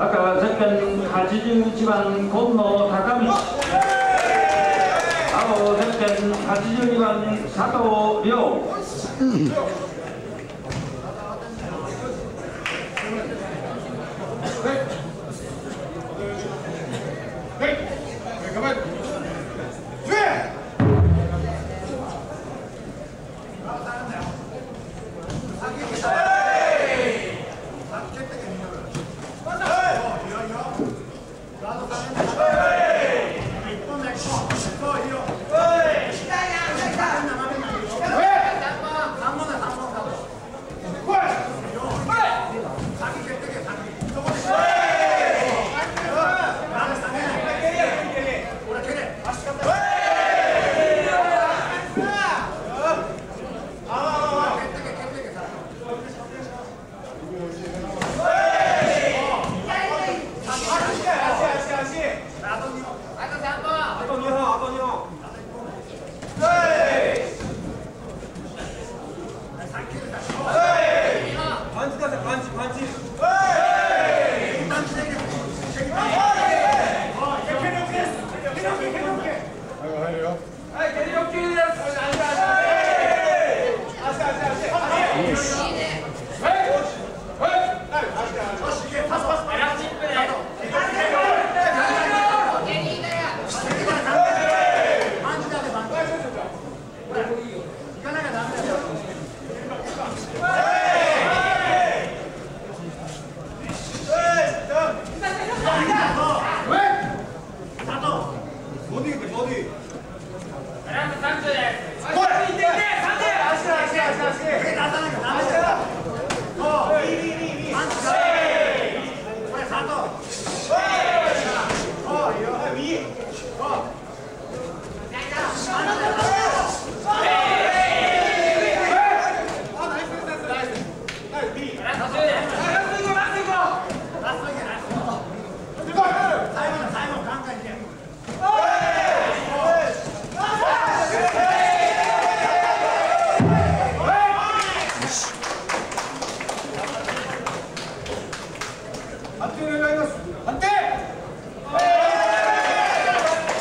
81番今野高道青ゼッケン82番佐藤亮。ゼッケン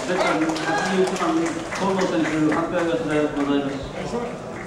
81番近野選手発表がでございます